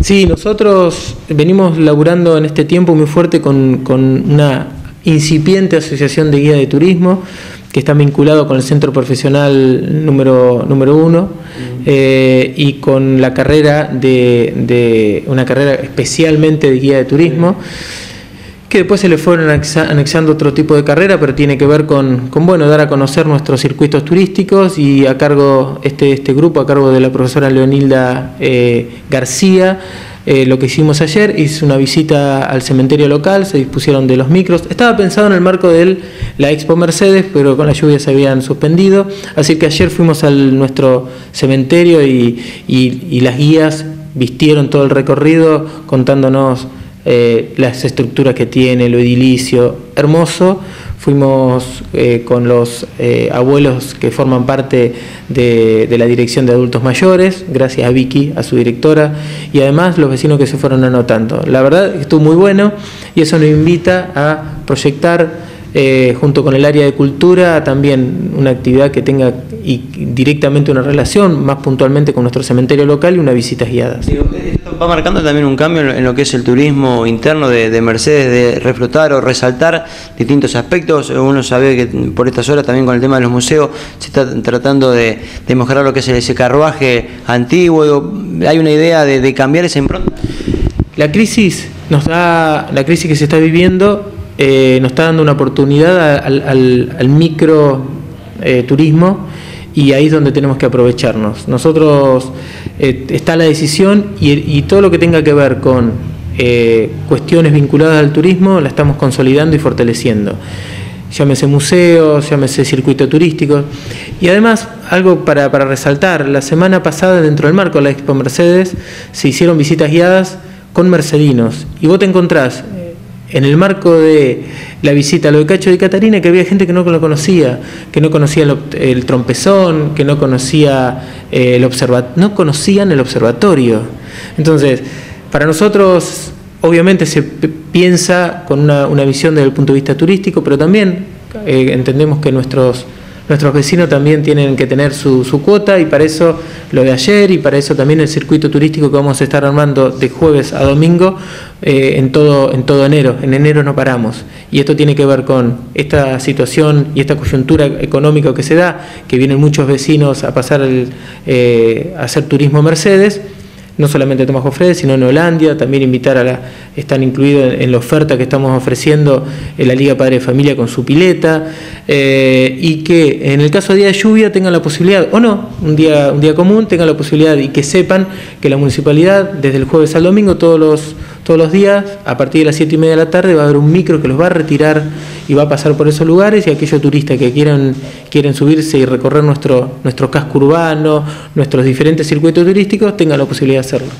Sí, nosotros venimos laburando en este tiempo muy fuerte con, una incipiente asociación de guía de turismo que está vinculado con el centro profesional número, número uno eh, y con la carrera de, de, una carrera especialmente de guía de turismo que después se le fueron anexando otro tipo de carrera, pero tiene que ver con, bueno, dar a conocer nuestros circuitos turísticos y a cargo, este, este grupo, a cargo de la profesora Leonilda eh, García, eh, lo que hicimos ayer, hice una visita al cementerio local, se dispusieron de los micros. Estaba pensado en el marco de la Expo Mercedes, pero con la lluvia se habían suspendido. Así que ayer fuimos al nuestro cementerio y, y las guías vistieron todo el recorrido contándonos eh, las estructuras que tiene, lo edilicio, hermoso. Fuimos eh, con los eh, abuelos que forman parte de, de, la Dirección de Adultos Mayores, gracias a Vicky, a su directora, y además los vecinos que se fueron anotando. La verdad estuvo muy bueno y eso nos invita a proyectar eh, junto con el área de cultura, también una actividad que tenga y directamente una relación, más puntualmente con nuestro cementerio local y una visita guiadas. Esto va marcando también un cambio en lo que es el turismo interno de, de, Mercedes, de reflotar o resaltar distintos aspectos. Uno sabe que por estas horas también con el tema de los museos se está tratando de, de mejorar lo que es ese carruaje antiguo. ¿Hay una idea de, de cambiar esa impronta? La crisis nos da, la crisis que se está viviendo eh, nos está dando una oportunidad al, al, micro eh, turismo y ahí es donde tenemos que aprovecharnos. Nosotros eh, está la decisión y, todo lo que tenga que ver con cuestiones vinculadas al turismo la estamos consolidando y fortaleciendo. Llámese museos, llámese circuito turístico. Y además, algo para, para resaltar, la semana pasada dentro del marco de la Expo Mercedes se hicieron visitas guiadas con mercedinos y vos te encontrás en el marco de la visita a lo de Cacho de Catarina, que había gente que no lo conocía, que no conocía el, el trompezón, que no conocía eh, el no conocían el observatorio. Entonces, para nosotros, obviamente se piensa con una, una, visión desde el punto de vista turístico, pero también eh, entendemos que nuestros nuestros vecinos también tienen que tener su, su, cuota y para eso lo de ayer y para eso también el circuito turístico que vamos a estar armando de jueves a domingo eh, en, todo, en todo enero. En enero no paramos y esto tiene que ver con esta situación y esta coyuntura económica que se da, que vienen muchos vecinos a pasar el, eh, a hacer turismo Mercedes no solamente Tomás Jofrede, sino en Holandia, también invitar a la, están incluidos en, en la oferta que estamos ofreciendo en la Liga Padre de Familia con su pileta, eh, y que en el caso de día de lluvia tengan la posibilidad, o no, un día, un día común, tengan la posibilidad y que sepan que la municipalidad, desde el jueves al domingo, todos los, todos los días, a partir de las 7 y media de la tarde, va a haber un micro que los va a retirar y va a pasar por esos lugares, y aquellos turistas que quieran, quieren subirse y recorrer nuestro, nuestro casco urbano, nuestros diferentes circuitos turísticos, tengan la posibilidad de hacerlo.